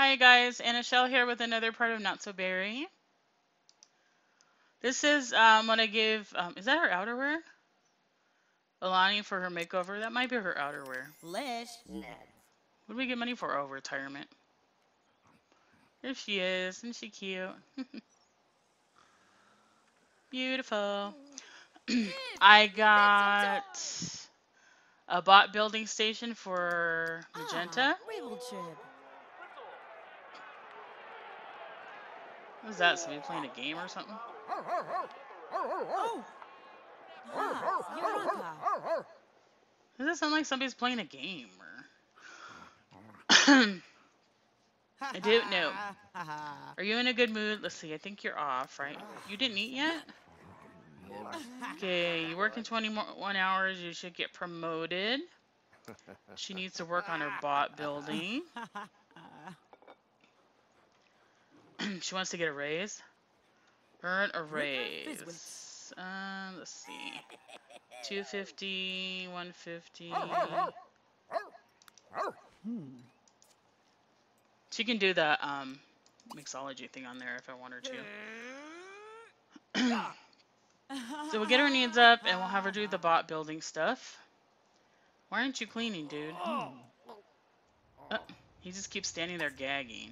Hi guys, Anichelle here with another part of Not So Berry. This is um, when I give, um, is that her outerwear? Alani for her makeover. That might be her outerwear. Lish. What do we get money for? Oh, retirement. There she is. Isn't she cute? Beautiful. I got a bot building station for Magenta. Ah, Weevil chip. Is that? Somebody playing a game or something? Oh. Does that sound like somebody's playing a game? Or... I don't know. Are you in a good mood? Let's see. I think you're off, right? You didn't eat yet? Okay, you work in 21 hours. You should get promoted. She needs to work on her bot building. she wants to get a raise. Earn a raise. Um, let's see. 250, 150. She can do the um mixology thing on there if I want her to. So we'll get her needs up and we'll have her do the bot building stuff. Why aren't you cleaning, dude? Uh, he just keeps standing there gagging.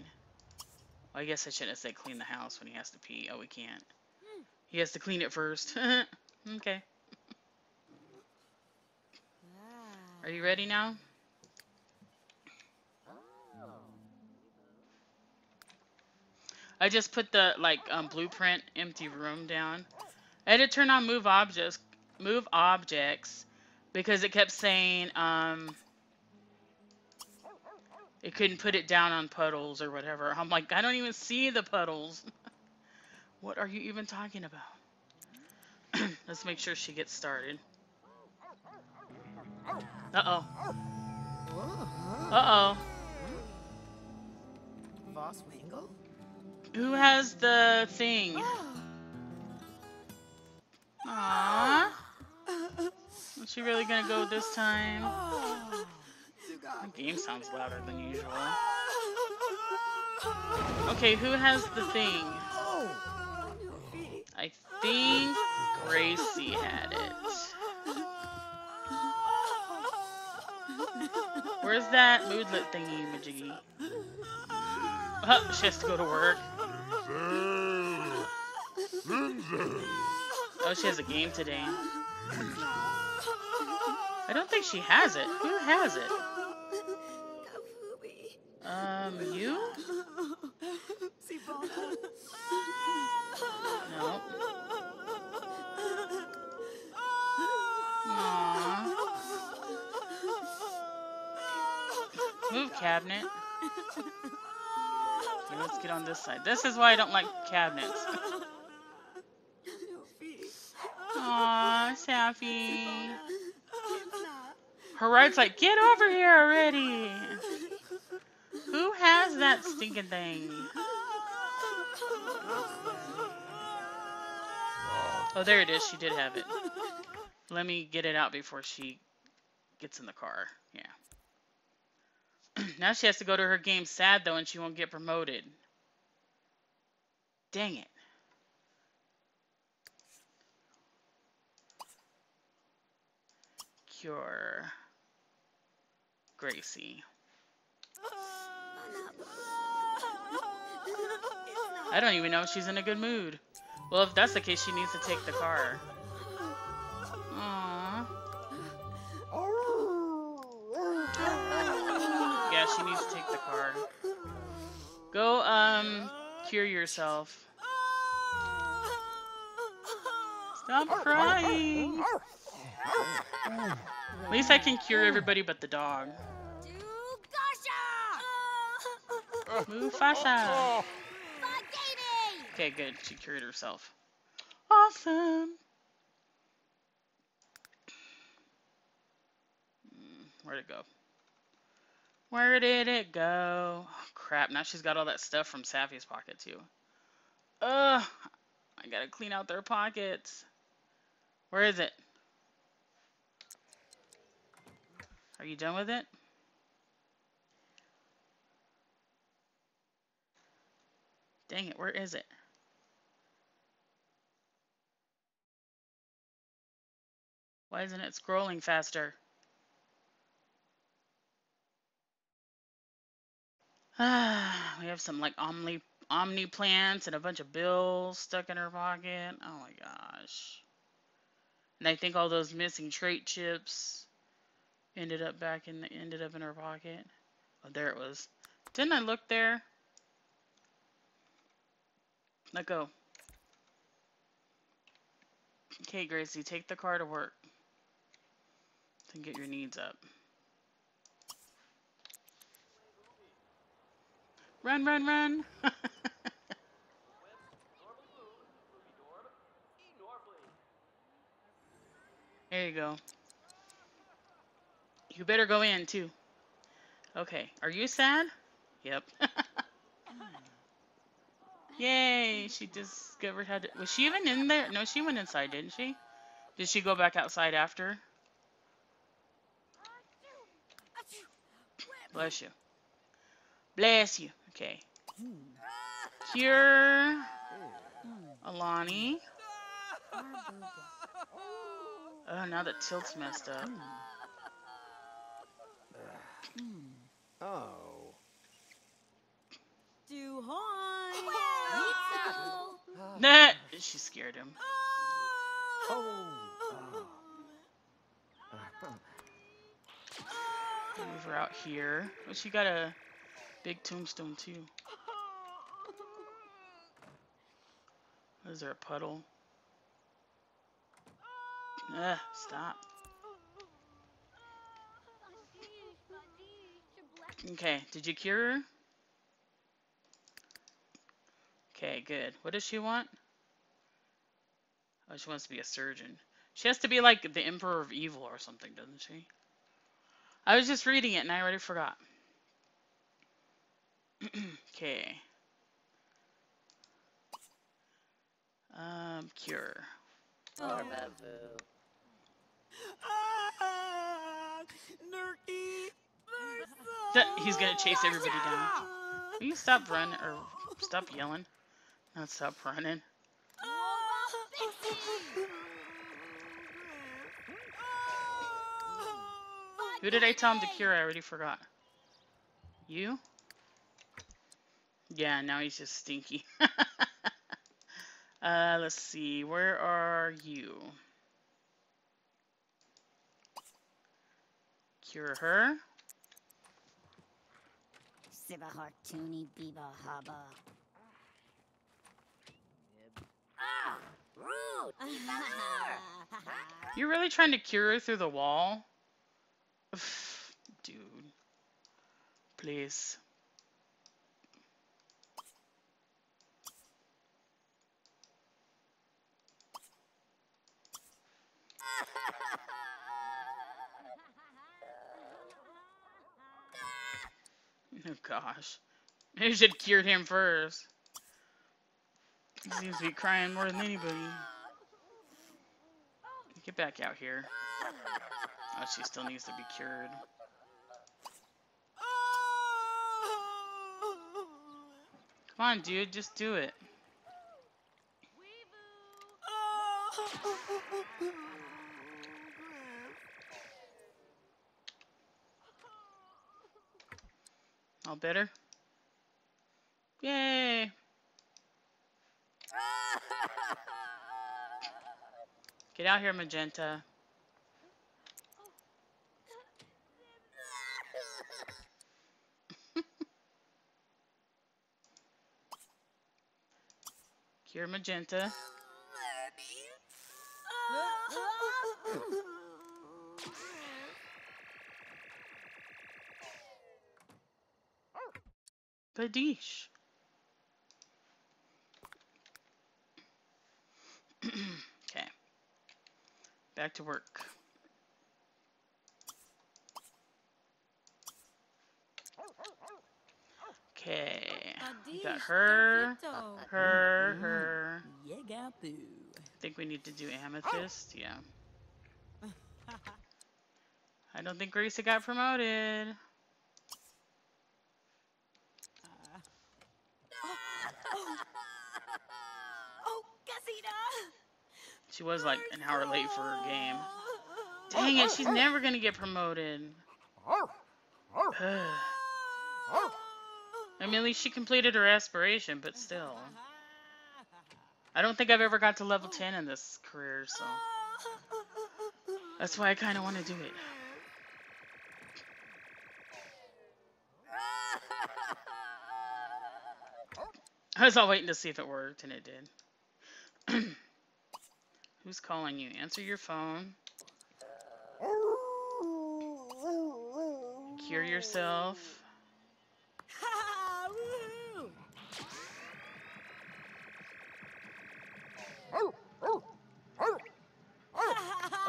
Well, I guess I shouldn't have said clean the house when he has to pee. Oh, we can't. He has to clean it first. okay. Are you ready now? I just put the like um, blueprint empty room down. I had to turn on move objects, move objects, because it kept saying um, it couldn't put it down on puddles or whatever. I'm like, I don't even see the puddles. what are you even talking about? Let's make sure she gets started. Uh oh. Uh oh. Voss Wingle? Who has the thing? Aww. Is she really gonna go this time? The game sounds louder than usual. Okay, who has the thing? I think Gracie had it. Where's that moodlet thingy, majiggy? Oh, she has to go to work. Oh, she has a game today. I don't think she has it. Who has it? Move cabinet. Okay, let's get on this side. This is why I don't like cabinets. Aww, Saffi. Her ride's like, get over here already. Who has that stinking thing? Oh, there it is. She did have it. Let me get it out before she gets in the car. Now she has to go to her game sad, though, and she won't get promoted. Dang it. Cure. Gracie. I don't even know if she's in a good mood. Well, if that's the case, she needs to take the car. She needs to take the car. Go, um, cure yourself. Stop crying! At least I can cure everybody but the dog. Mufasa! Okay, good. She cured herself. Awesome! Hmm, Where'd it go? Where did it go? Oh, crap, now she's got all that stuff from Saffi's pocket, too. Ugh! I gotta clean out their pockets. Where is it? Are you done with it? Dang it, where is it? Why isn't it scrolling faster? we have some like omni omni plants and a bunch of bills stuck in her pocket. Oh my gosh. And I think all those missing trait chips ended up back in the, ended up in her pocket. Oh, there it was. Didn't I look there? Let go. Okay, Gracie, take the car to work. And get your needs up. Run, run, run! there you go. You better go in, too. Okay, are you sad? Yep. Yay, she discovered how to... Was she even in there? No, she went inside, didn't she? Did she go back outside after? Bless you. Bless you. Okay. Cure. Alani. Oh, now the tilt's messed up. Oh. Du hoi! Nah, she scared him. Oh. Move her out here. Well, she got a big tombstone too. Is there a puddle? Ah, stop. Okay, did you cure her? Okay, good. What does she want? Oh, she wants to be a surgeon. She has to be like the Emperor of Evil or something, doesn't she? I was just reading it and I already forgot. okay. Um, cure. Oh. Ah, Nerky. He's gonna chase everybody down. Will you stop running or stop yelling? Not stop running. Who did I tell him to cure? I already forgot. You? Yeah, now he's just stinky. uh, let's see. Where are you? Cure her. Siba Hartuni Biba Haba. Ah! Rude! You're really trying to cure her through the wall? Dude. Please. Oh gosh. Maybe should cured him first. He seems to be crying more than anybody. Get back out here. Oh, she still needs to be cured. Come on, dude, just do it. All better? Yay! Get out here, Magenta. Cure Magenta. Badish. okay. Back to work. Okay. We got her, her, her. Yegapoo. think we need to do amethyst. Yeah. I don't think Gracie got promoted. She was like an hour late for her game. Dang it, she's never gonna get promoted. I mean, at least she completed her aspiration, but still. I don't think I've ever got to level 10 in this career, so. That's why I kind of want to do it. I was all waiting to see if it worked, and it did. Who's calling you? Answer your phone. Cure yourself.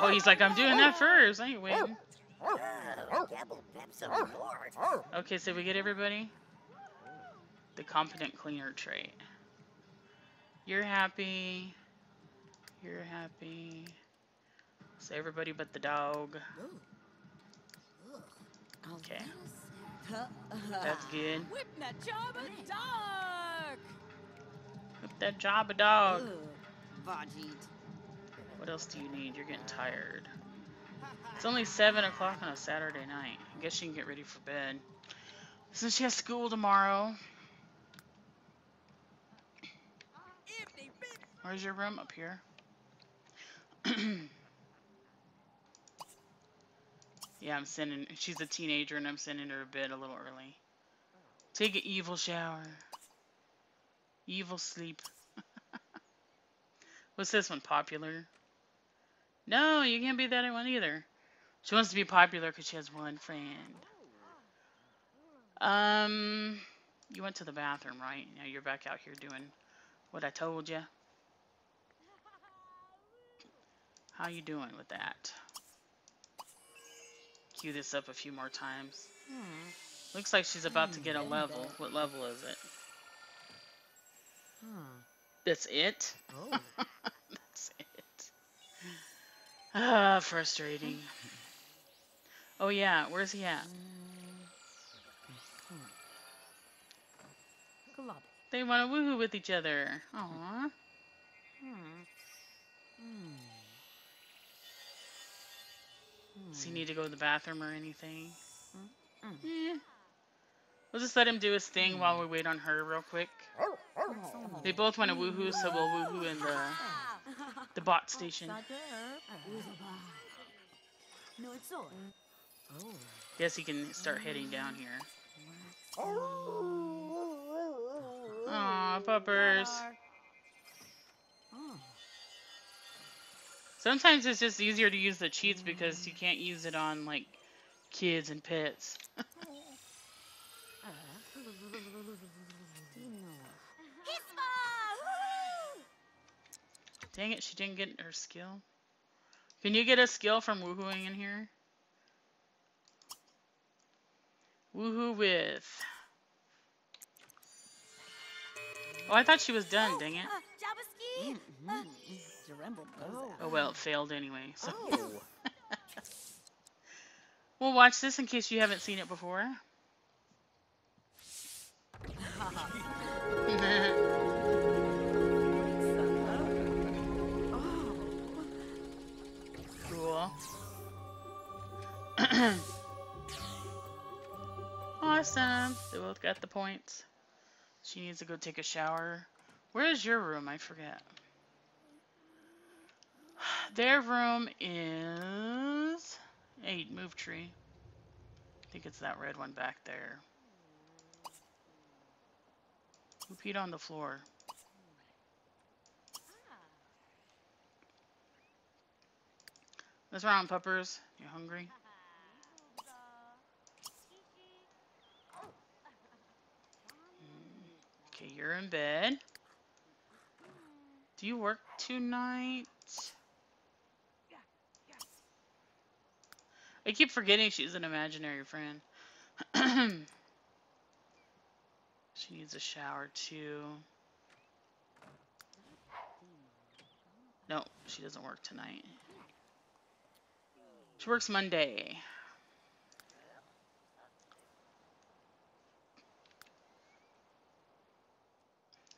Oh, he's like, I'm doing that first. I ain't waiting. Double pep some more. Okay, so we get everybody. The competent cleaner trait. You're happy. You're happy. So everybody but the dog. Okay. That's good. Whip that job a dog. Whip that job a dog. What else do you need? You're getting tired. It's only 7 o'clock on a Saturday night. I guess she can get ready for bed. Since she has school tomorrow. Where's your room? Up here. yeah, I'm sending. She's a teenager, and I'm sending her to bed a little early. Take an evil shower. Evil sleep. What's this one? Popular? No, you can't be that one either. She wants to be popular because she has one friend. Um, you went to the bathroom, right? Now you're back out here doing what I told you. How you doing with that? Cue this up a few more times. Hmm. Looks like she's about to hmm. get a level. What level is it? Hmm. That's it? Oh. That's it. Ah, frustrating. Oh yeah, where's he at? Globby. They want to woohoo with each other. Aww. Does he need to go to the bathroom or anything? Eh. We'll just let him do his thing while we wait on her real quick. They both want to woohoo, so we'll woohoo in the the bot station. No, it's all. Oh. Guess he can start heading down here. Aw, puppers. Sometimes it's just easier to use the cheats because mm. you can't use it on like kids and pets. Dang it, she didn't get her skill. Can you get a skill from woohooing in here? Woohoo with. Oh, I thought she was done, dang it. Jabaski. Oh. Oh well, it failed anyway. So Oh. we'll watch this in case you haven't seen it before. cool. awesome. They both got the points. She needs to go take a shower. Where is your room? I forget. Their room is eight move tree. I think it's that red one back there. Who peed on the floor? What's wrong, puppers? You hungry? Mm, okay, you're in bed. Do you work tonight? I keep forgetting she's an imaginary friend. she needs a shower too. No, she doesn't work tonight. She works Monday.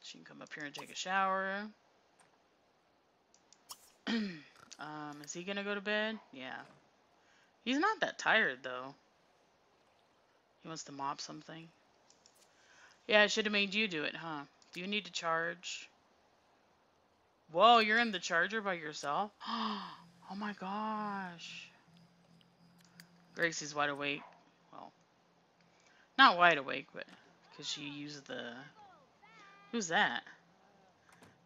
She can come up here and take a shower. um, is he gonna go to bed? Yeah. He's not that tired though. He wants to mop something. Yeah, I should have made you do it, huh? Do you need to charge? Whoa, you're in the charger by yourself? Oh my gosh. Gracie's wide awake. Well, not wide awake, but because she used the. Who's that?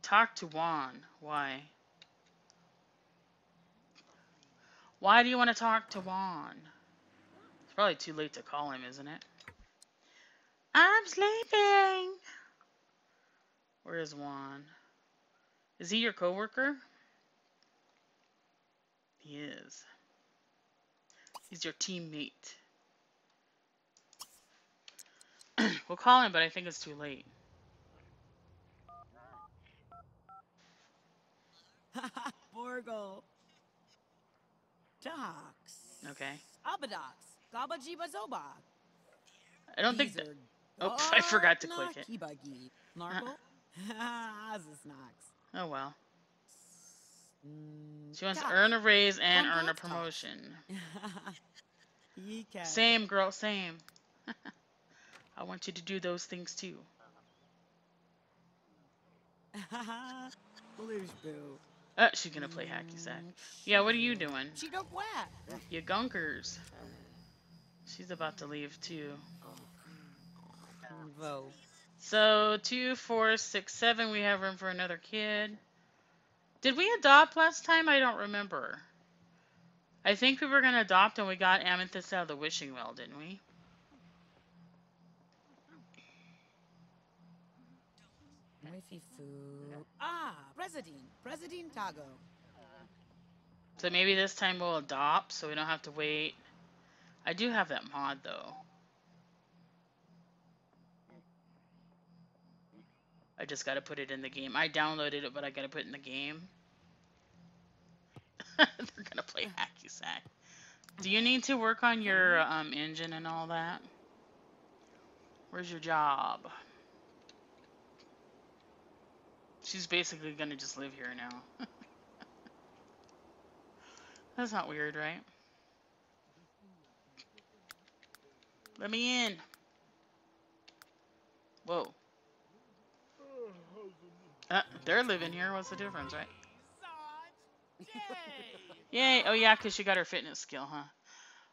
Talk to Juan. Why? Why do you want to talk to Juan? It's probably too late to call him, isn't it? I'm sleeping. Where is Juan? Is he your coworker? He is. He's your teammate. we'll call him, but I think it's too late. Borgo. Docs. Okay. Abadox. Gabajiba Zoba. I don't think that. Oh, I forgot to click it. Kibagi. Narco. Azisnox. Oh well. Mm, She wants to earn a raise and earn a promotion. Same, girl, same. I want you to do those things too. Blues boo. Uh, she's gonna play hacky sack. Yeah, what are you doing? She don't wet. You gunkers. She's about to leave too. Vo. So two, four, six, seven. We have room for another kid. Did we adopt last time? I don't remember. I think we were gonna adopt and we got Amethyst out of the wishing well, didn't we? Wifi foo. Ah, President. President Tago. So maybe this time we'll adopt so we don't have to wait. I do have that mod though. I just gotta put it in the game. I downloaded it, but I gotta put it in the game. They're gonna play hacky sack. Do you need to work on your um, engine and all that? Where's your job? She's basically gonna just live here now. That's not weird, right? Let me in. Whoa. Uh, they're living here. What's the difference, right? Yay! Oh yeah, 'cause she got her fitness skill, huh?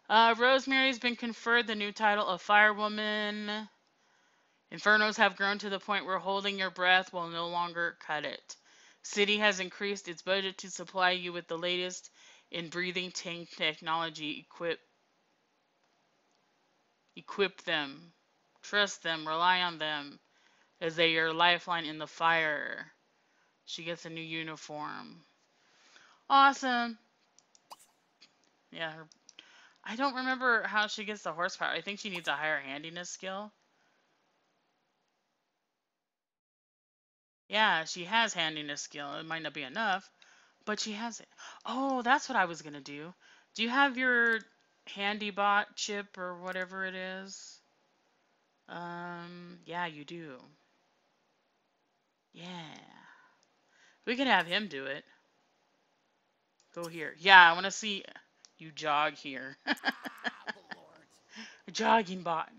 Uh, Rosemary's been conferred the new title of Firewoman. Infernos have grown to the point where holding your breath will no longer cut it. City has increased its budget to supply you with the latest in breathing tank technology. Equip, equip them, trust them, rely on them, as they are your lifeline in the fire. She gets a new uniform. Awesome. Yeah, her, I don't remember how she gets the horsepower. I think she needs a higher handiness skill. Yeah, she has handiness skill. It might not be enough, but she has it. Oh, that's what I was gonna do. Do you have your handy bot chip or whatever it is? Um, yeah, you do. Yeah. We can have him do it. Go here. Yeah, I want to see you jog here. Jogging bot.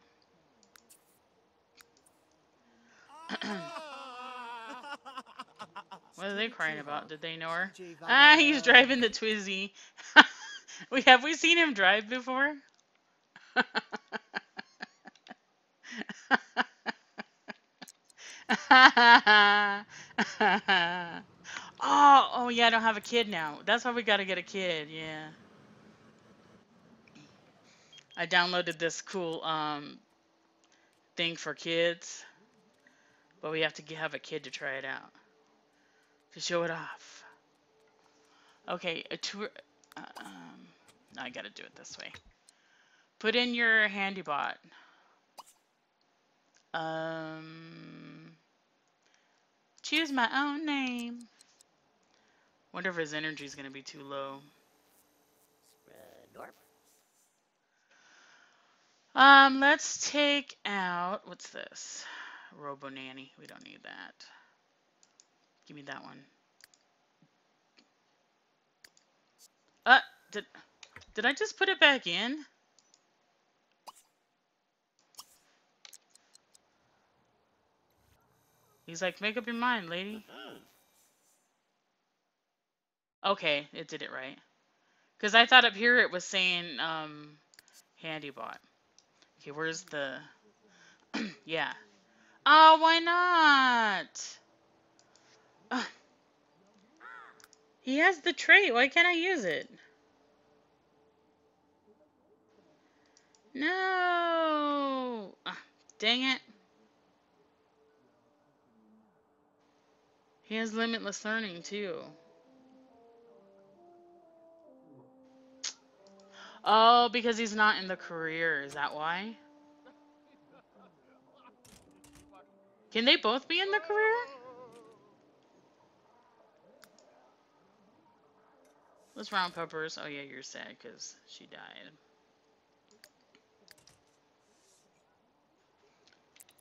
What are they crying about? Did they know her? Ah, he's driving the Twizzy. we have we seen him drive before? oh, oh yeah, I don't have a kid now. That's why we gotta get a kid. Yeah. I downloaded this cool um thing for kids, but we have to have a kid to try it out to show it off. Okay, a tour. Uh, um, I gotta do it this way. Put in your handy bot. Um, choose my own name. Wonder if his energy is gonna be too low. Spreadorp. Um, let's take out what's this? Robo Nanny. We don't need that. Give me that one. Uh, did did I just put it back in? He's like, make up your mind, lady. Okay, it did it right. Because I thought up here it was saying, um, handybot. Okay, where's the... yeah. Oh, why not? He has the trait. Why can't I use it? No! Ah, dang it. He has limitless learning, too. Oh, because he's not in the career. Is that why? Can they both be in the career? Round peppers. Oh yeah, you're sad because she died.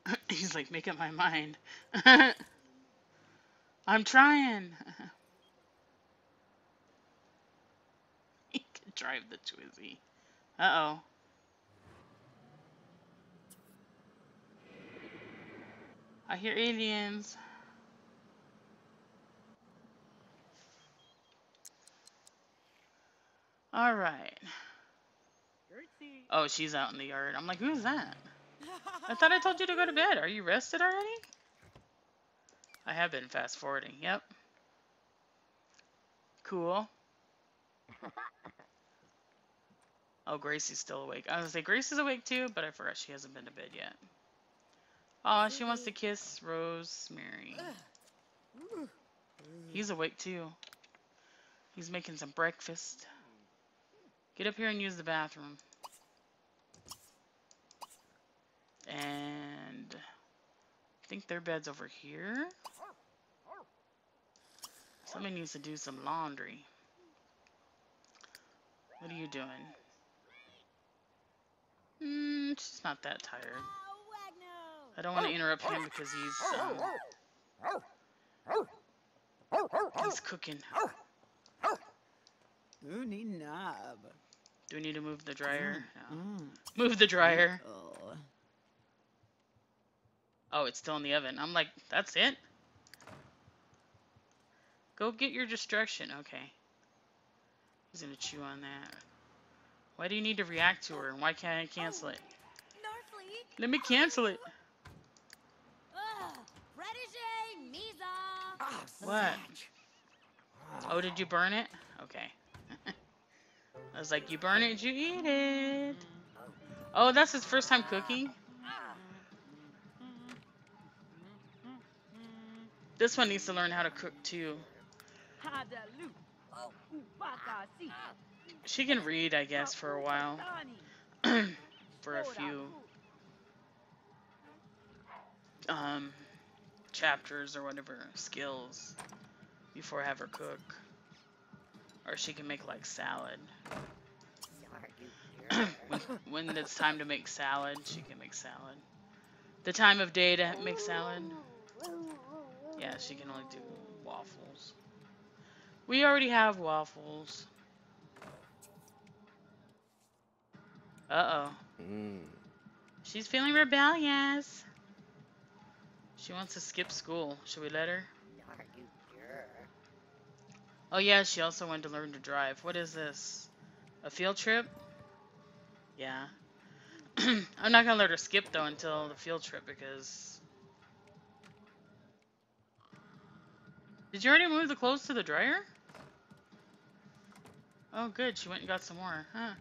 He's like, make up my mind. I'm trying. he can drive the Twizzy. Uh oh. I hear aliens. All right. Oh, she's out in the yard. I'm like, who's that? I thought I told you to go to bed. Are you rested already? I have been fast forwarding. Yep. Cool. Oh, Gracie's still awake. I was gonna say Gracie's awake too, but I forgot she hasn't been to bed yet. Oh, she wants to kiss Rosemary. He's awake too. He's making some breakfast. Get up here and use the bathroom. And I think their bed's over here. Somebody needs to do some laundry. What are you doing? Hmm, she's not that tired. I don't want to interrupt him because he's um, he's cooking. Uni knob. Do we need to move the dryer? No. Mm. Move the dryer. Oh. Oh, it's still in the oven. I'm like, that's it? Go get your destruction. Okay. He's gonna chew on that. Why do you need to react to her? And why can't I cancel it? Norfleet. Let me cancel it. Ugh. Protege Misa. Ah, What? Oh, did you burn it? Okay. I was like, you burn it, you eat it. Oh, that's his first time cooking? This one needs to learn how to cook too. She can read, I guess, for a while. for a few um chapters or whatever skills before I have her cook. Or she can make like salad. when, when it's time to make salad, she can make salad. The time of day to make salad, yeah, she can only do waffles. We already have waffles. Uh oh. She's feeling rebellious. She wants to skip school. Should we let her? Oh yeah, she also wanted to learn to drive. What is this? A field trip? Yeah. I'm not gonna let her skip though until the field trip because. Did you already move the clothes to the dryer? Oh good, she went and got some more, huh?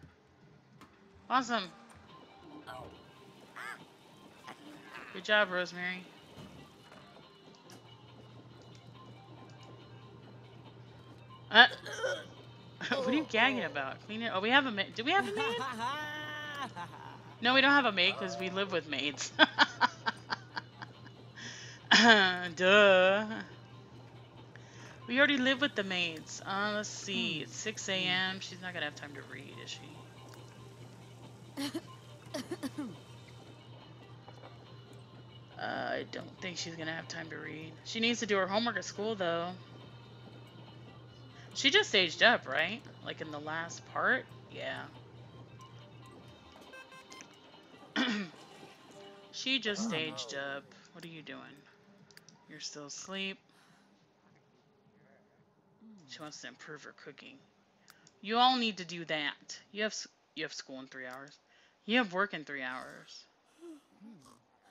Awesome. Good job, Rosemary. You gagging about? Clean it. Oh, we have a maid. Do we have a maid? No, we don't have a maid because we live with maids. Duh. We already live with the maids. Uh, let's see. It's 6 a.m. She's not gonna have time to read, is she? Uh, I don't think she's gonna have time to read. She needs to do her homework at school, though. She just aged up, right? Like in the last part? Yeah. she just oh, staged up. What are you doing? You're still asleep. She wants to improve her cooking. You all need to do that. You have you have school in three hours. You have work in three hours.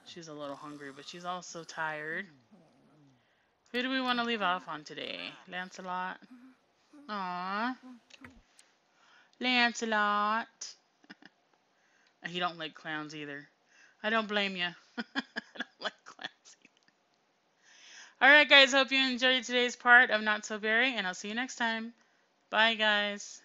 She's a little hungry, but she's also tired. Who do we want to leave off on today? Lancelot? Aww. Lancelot. he don't like clowns either. I don't blame you. I don't like clowns either. Alright guys, hope you enjoyed today's part of Not So Berry, and I'll see you next time. Bye guys.